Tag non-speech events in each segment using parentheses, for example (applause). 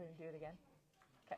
To do it again? Okay.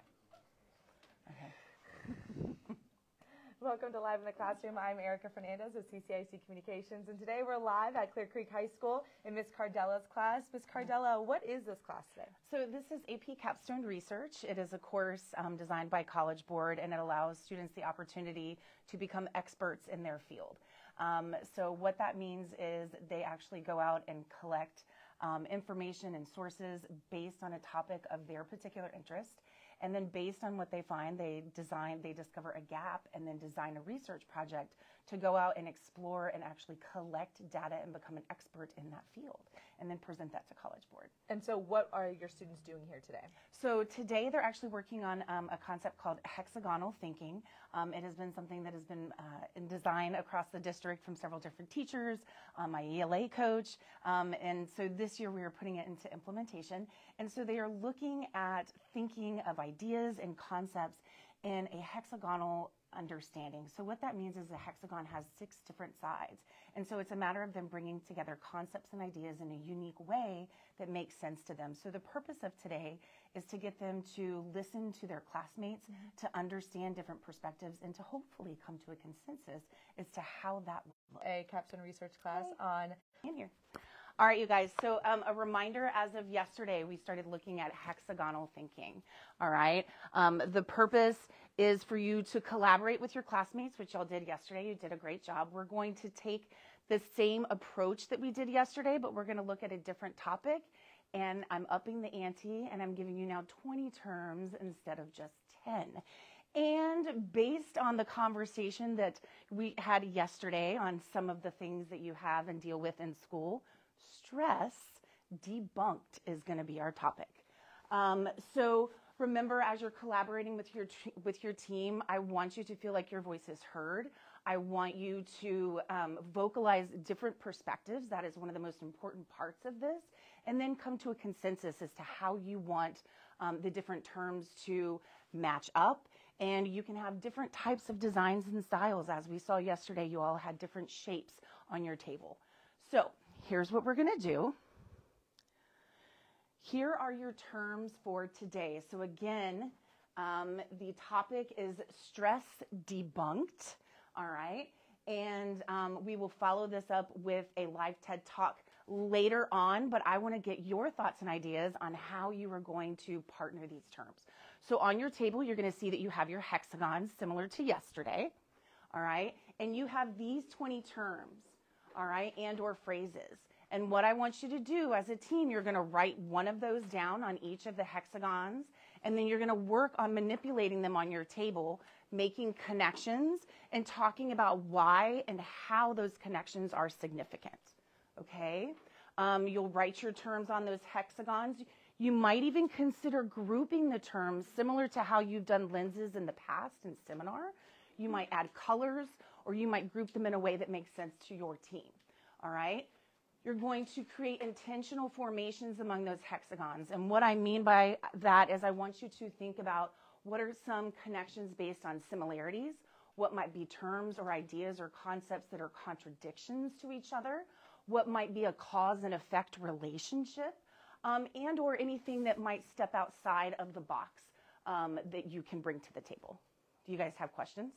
Okay. (laughs) Welcome to Live in the Classroom. I'm Erica Fernandez with CCISD Communications, and today we're live at Clear Creek High School in Miss Cardella's class. Miss Cardella, what is this class today? So this is AP Capstone Research. It is a course um, designed by College Board, and it allows students the opportunity to become experts in their field. Um, so what that means is they actually go out and collect um, information and sources based on a topic of their particular interest. And then based on what they find, they design, they discover a gap and then design a research project to go out and explore and actually collect data and become an expert in that field and then present that to College Board. And so, what are your students doing here today? So, today they're actually working on um, a concept called hexagonal thinking. Um, it has been something that has been uh, in design across the district from several different teachers, um, my ELA coach. Um, and so, this year we are putting it into implementation. And so, they are looking at thinking of ideas and concepts in a hexagonal understanding. So what that means is a hexagon has six different sides. And so it's a matter of them bringing together concepts and ideas in a unique way that makes sense to them. So the purpose of today is to get them to listen to their classmates, mm-hmm. to understand different perspectives, and to hopefully come to a consensus as to how that will A capstone research class on in here. All right, you guys. So, um, a reminder as of yesterday, we started looking at hexagonal thinking. All right. Um, the purpose is for you to collaborate with your classmates, which y'all did yesterday. You did a great job. We're going to take the same approach that we did yesterday, but we're going to look at a different topic. And I'm upping the ante and I'm giving you now 20 terms instead of just 10. And based on the conversation that we had yesterday on some of the things that you have and deal with in school, stress debunked is going to be our topic. Um, so remember, as you're collaborating with your with your team, I want you to feel like your voice is heard. I want you to um, vocalize different perspectives. That is one of the most important parts of this, and then come to a consensus as to how you want um, the different terms to match up. And you can have different types of designs and styles. As we saw yesterday, you all had different shapes on your table. So here's what we're going to do. Here are your terms for today. So again, um, the topic is stress debunked. All right. And um, we will follow this up with a live TED talk later on, but I want to get your thoughts and ideas on how you are going to partner these terms. So on your table, you're going to see that you have your hexagons similar to yesterday. All right. And you have these 20 terms. All right. And or phrases. And what I want you to do as a team, you're going to write one of those down on each of the hexagons, and then you're going to work on manipulating them on your table, making connections and talking about why and how those connections are significant. Okay? Um, you'll write your terms on those hexagons. You might even consider grouping the terms similar to how you've done lenses in the past in seminar. You might add colors, or you might group them in a way that makes sense to your team. All right? you're going to create intentional formations among those hexagons. And what I mean by that is I want you to think about what are some connections based on similarities, what might be terms or ideas or concepts that are contradictions to each other, what might be a cause and effect relationship, um, and or anything that might step outside of the box um, that you can bring to the table. Do you guys have questions?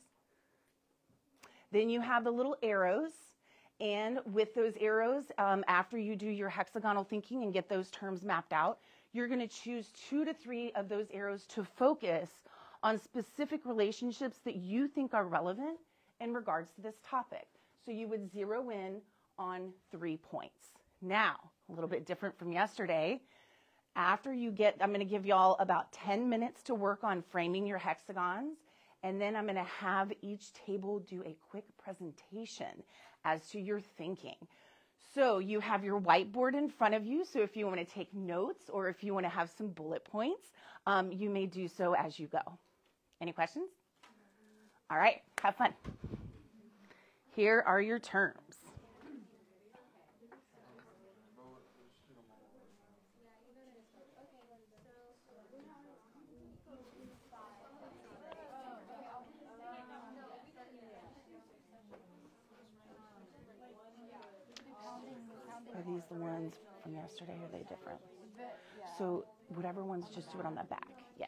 Then you have the little arrows and with those arrows, um, after you do your hexagonal thinking and get those terms mapped out, you're going to choose two to three of those arrows to focus on specific relationships that you think are relevant in regards to this topic. So you would zero in on three points. Now, a little bit different from yesterday. After you get, I'm going to give y'all about 10 minutes to work on framing your hexagons. And then I'm going to have each table do a quick presentation as to your thinking. So you have your whiteboard in front of you. So if you want to take notes or if you want to have some bullet points, um, you may do so as you go. Any questions? All right, have fun. Here are your terms. the ones from yesterday? Are they different? So whatever ones, just do it on the back. Yeah.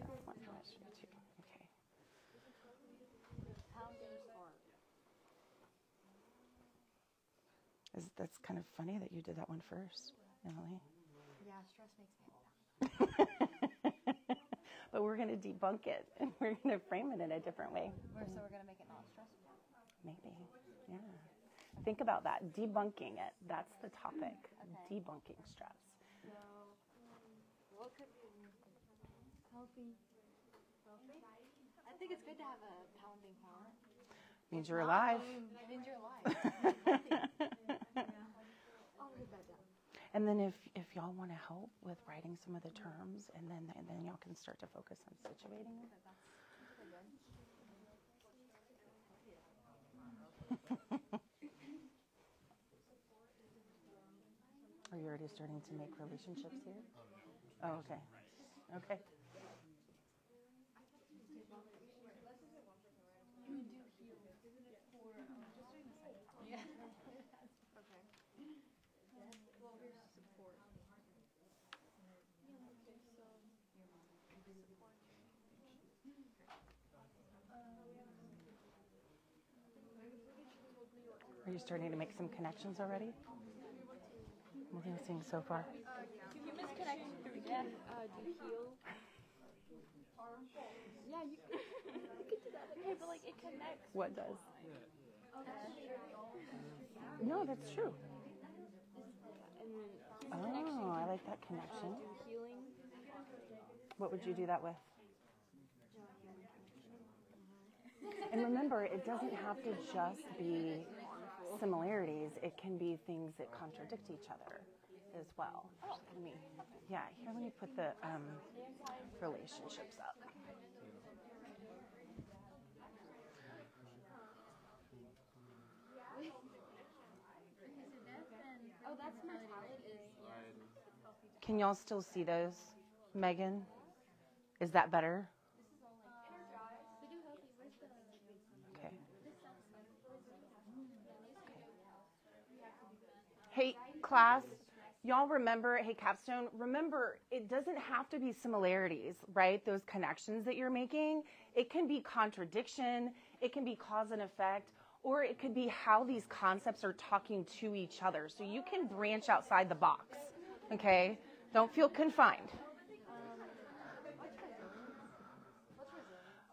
That's one from yesterday too. Okay. Is, that's kind of funny that you did that one first, Emily. Yeah, stress makes me (laughs) but we're going to debunk it and we're going to frame it in a different way. So we're gonna make it not stressful. Maybe. Yeah. Think about that. Debunking it. That's the topic. Okay. Debunking stress. So, um, what could be healthy? Healthy? I think it's good to have a pounding heart. Means you're alive. It means you're alive. (laughs) (laughs) I'll write that down. and then if if y'all want to help with writing some of the terms and then and then y'all can start to focus on situating it. (laughs) Are you already starting to make relationships here? Oh, oh okay. Okay. Okay. Well, here's support. Are you starting to make some connections already? What are you seeing so far? Humans connect through yeah. uh, do heal. Yeah, you, you could do that. Okay, but like it connects. What does? No, that's true. And then Oh, I like that uh, connection. What would you do that with? And remember, it doesn't have to just be similarities. It can be things that contradict each other as well. Let me, yeah, here, let me put the um, relationships up. Oh. Can y'all still see those, Megan? Is that better? We do healthy. Where's the? Okay. Hey, class, y'all remember, hey, Capstone, remember, it doesn't have to be similarities, right? Those connections that you're making. It can be contradiction, it can be cause and effect, or it could be how these concepts are talking to each other. So you can branch outside the box, okay? Don't feel confined.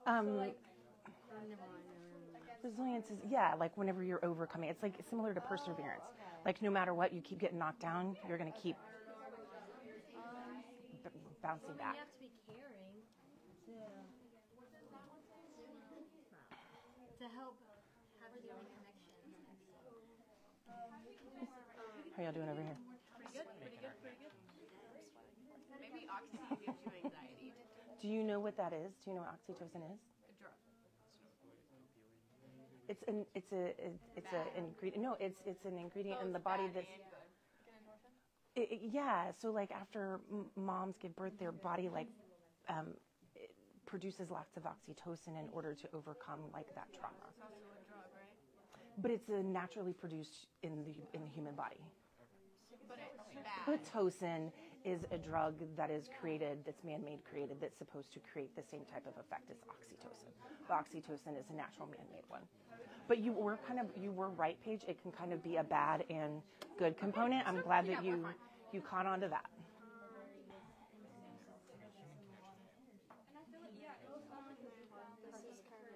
Um, Resilience is yeah, like whenever you're overcoming, it's like similar to perseverance. Like no matter what, you keep getting knocked down, you're gonna keep b- bouncing back. You have to be caring to to help have healing connections. How y'all doing over here? Pretty good. Pretty good. Pretty good. Maybe oxy gives you anxiety. Do you know what that is? Do you know what oxytocin is? A. It's an it's a it's a ingredient. No, it's it's an ingredient in the body that's It, it- yeah, so like after m- moms give birth, their body like um, it produces lots of oxytocin in order to overcome like that trauma. It's also a drug, right? But it's uh, naturally produced in the in the human body. But it's bad. Pitocin is a drug that is created, that's man-made created, that's supposed to create the same type of effect as oxytocin. But oxytocin is a natural man-made one. But you were kind of you were right, Paige. It can kind of be a bad and good component. I'm glad that you you caught on to that. This is kind of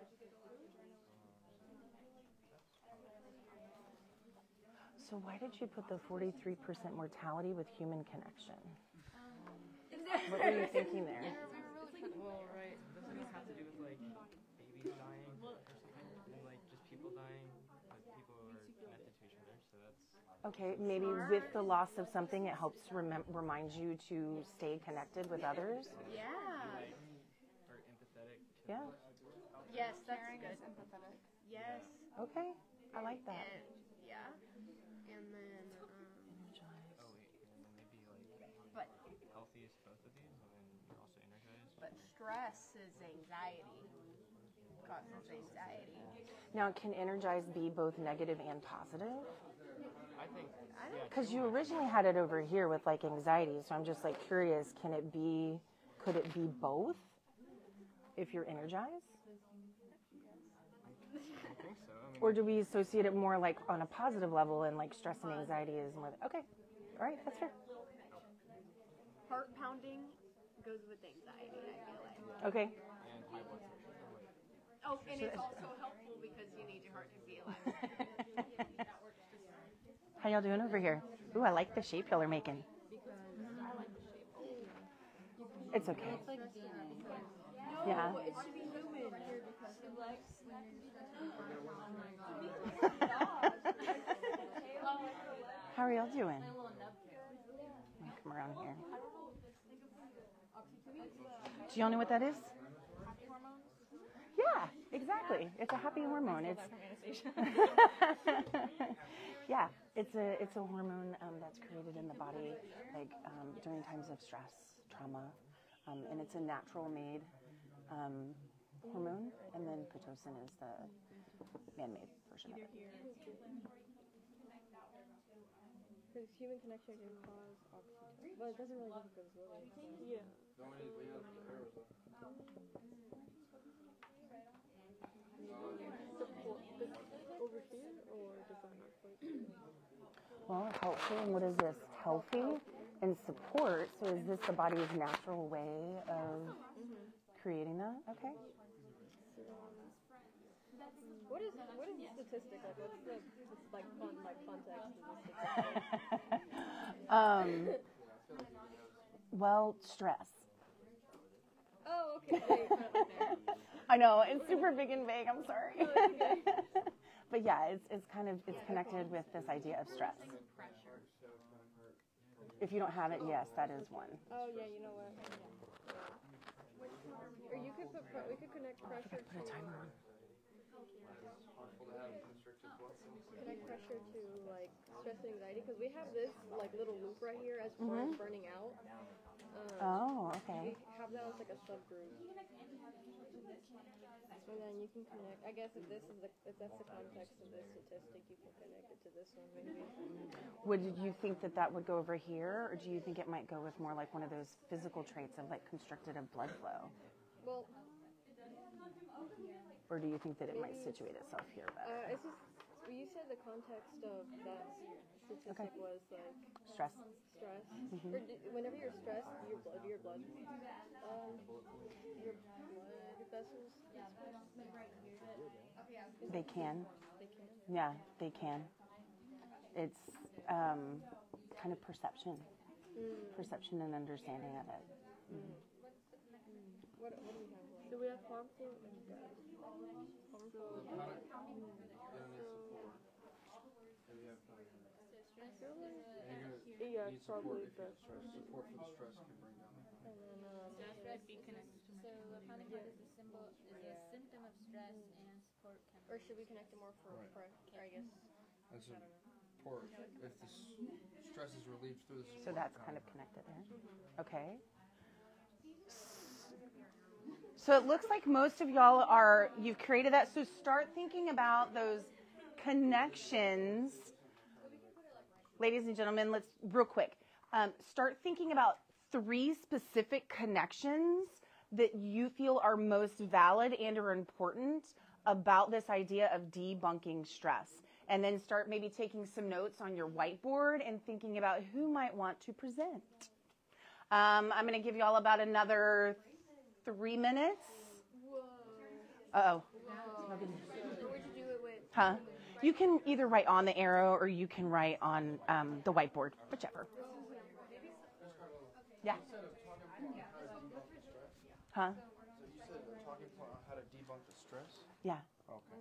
So why did you put the 43% mortality with human connection? What were you thinking there? Well, right. Doesn't it to do with like babies dying or something? And like just people dying, but people are connected to each other. So that's Okay, maybe with the loss of something, it helps remem- remind you to stay connected with others. Yeah. or empathetic. To Yeah. Yes, that's good. empathetic. Yes. Okay, I like that. And yeah. And then um, Oh wait, and then maybe like but healthy is both of these, and then you're also energized. but stress is anxiety. causes anxiety. Now, can energize be both negative and positive? I think. I yeah, Because you originally had it over here with like anxiety, so I'm just like curious. Can it be? Could it be both? If you're energized, I think so. I mean, or do we associate it more like on a positive level and like stress and anxiety is more? Okay, all right, that's fair. Heart pounding goes with anxiety, I feel like. Okay, and high blood pressure. Oh, and it's also helpful because you need your heart to be alive. (laughs) how y'all doing over here? Ooh, I like the shape y'all are making. It's okay. Yeah. it should be human. (laughs) How are y'all doing? Come around here. Do y'all know what that is? Yeah, exactly. It's a happy hormone. It's (laughs) (laughs) yeah, it's a it's a hormone um, that's created in the body like um, during times of stress, trauma, um, and it's a natural made um, hormone. And then pitocin is the man-made version of it. Because human connection can cause oxytocin. Well, it doesn't really look as well. Yeah. Support this over here, or does that not (clears throat) quite? Well, helpful, and what is this? Healthy and support. So is this the body's natural way of mm-hmm. creating that? Okay. What is what is the statistic like? What's the just like fun like context of the (laughs) statistic? Um, well, stress. Oh, okay. Wait. (laughs) I know it's super big and vague. I'm sorry. (laughs) but yeah, it's it's kind of it's connected with this idea of stress. If you don't have it, yes, that is one. Oh yeah, you know what? Or you could put we could connect pressure Put a timer on. Connect pressure to like stress and anxiety because we have this like little loop right here as far as burning out. Um, Oh, okay. we have that as like a subgroup. So then you can connect. I guess if this is the if that's the context of this statistic, you can connect it to this one maybe. Would you think that that would go over here, or do you think it might go with more like one of those physical traits of like constricted of blood flow, Well, or do you think that it might situate itself here better? uh, it's just well, you said the context of that statistic was like Stress. stress. Or d- whenever you're stressed, your blood, your blood, um, your blood vessels. They can. They can. Yeah, they can. It's um, kind of perception, perception and understanding of it. What, what do we have? Left? So we have harmful and Yeah, probably. Support the stress can bring down. So the pounding heart is a symbol, is a symptom of stress and support can. or should we connect it more for, Right. for I guess. Support, if the stress is relieved through the So that's kind of connected there. Okay. So it looks like most of y'all are, you've created that. So start thinking about those connections. Ladies and gentlemen, let's, real quick, um, start thinking about three specific connections that you feel are most valid and are important about this idea of debunking stress. And then start maybe taking some notes on your whiteboard and thinking about who might want to present. Um, I'm going to give you all about another three minutes. Uh oh. So you do it with? Huh? You can either write on the arrow or you can write on um, the whiteboard, whichever. Yeah. Huh? So you said we're talking about how to debunk the stress? Yeah. Okay.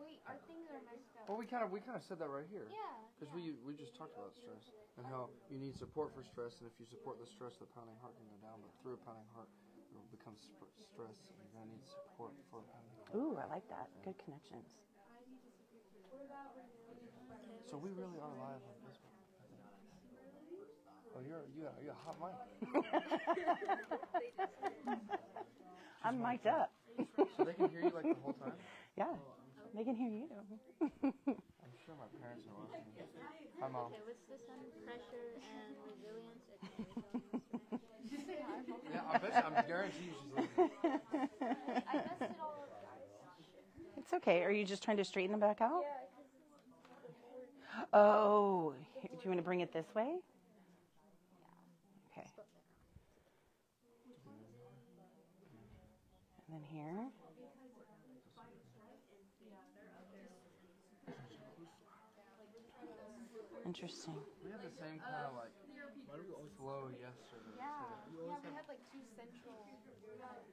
Wait, our things are messed up. Well, we kind of we kind of said that right here. Yeah. Because we we just talked about stress and how you need support for stress, and if you support the stress, the pounding heart can go down. But through a pounding heart, it will become sp- stress, and you're gonna need support for a. Ooh, I like that. Good connections. So we really are live on Facebook. I. Oh, you're you got you got a hot mic. (laughs) I'm mic'd up. So they can hear you like the whole time? (laughs) Yeah, they can hear you. (laughs) I'm sure my parents are watching. Hi, Mom. Okay, what's this one? Pressure and resilience. Yeah, I bet you, I'm guarantee you she's listening. I messed it all up, guys. It's okay. Are you just trying to straighten them back out? Oh, do you want to bring it this way? Okay. And then here. Interesting. We had the same kind of like um, flow yesterday. Yeah, yeah, we had like two central.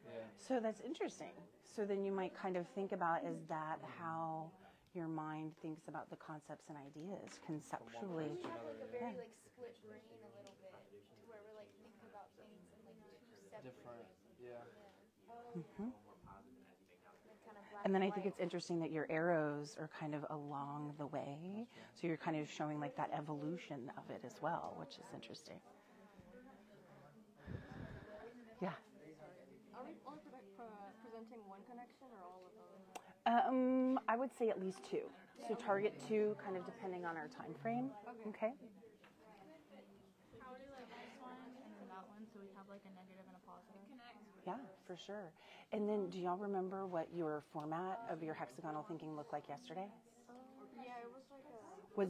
Yeah. So that's interesting. So then you might kind of think about is that how your mind thinks about the concepts and ideas conceptually? We have like a very like split brain a little bit, to where we're like thinking about things in like two separate. Different. Yeah. Mhm. Kind of black And then I think it's interesting that your arrows are kind of along the way. So you're kind of showing like that evolution of it as well, which is interesting. Yeah. Are we only pre- pre- presenting one connection or all of them? Um, I would say at least two. So target two, kind of depending on our time frame. Okay. Yeah, for sure. And then, do y'all remember what your format of your hexagonal thinking looked like yesterday? Yeah, it was like a. Was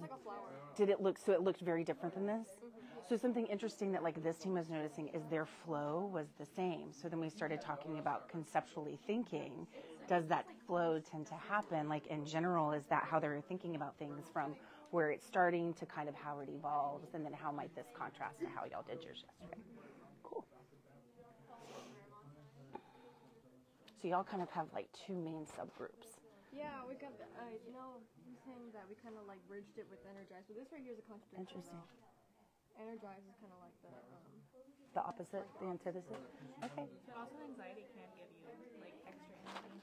did it look so? It looked very different than this. So something interesting that like this team was noticing is their flow was the same. So then we started talking about conceptually thinking. Does that flow tend to happen? Like in general, is that how they're thinking about things from where it's starting to kind of how it evolves, and then how might this contrast to how y'all did yours yesterday? Cool. So y'all kind of have like two main subgroups. Yeah, we got. The, uh, you know, he's saying that we kind of like bridged it with energize, but this right here is a contradiction. Interesting. though. Energize is kind of like the. Um, The opposite, the antithesis. Okay. But also anxiety can give you like extra energy.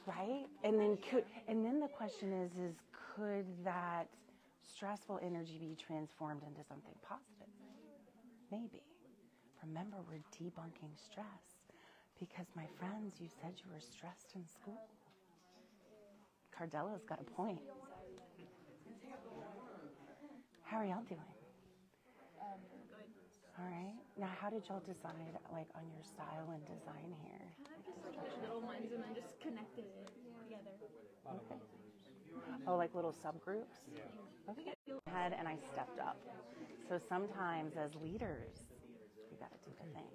Right? And then could and then the question is is could that stressful energy be transformed into something positive? Maybe. Remember we're debunking stress because my friends you said you were stressed in school. Cardella's got a point. How are y'all doing? Um, All right now how did y'all decide like on your style and design here I just had Little ones and then just connected it together. Okay. Oh, like little subgroups? Okay. Head and I stepped up. So sometimes as leaders, we got to do the thing.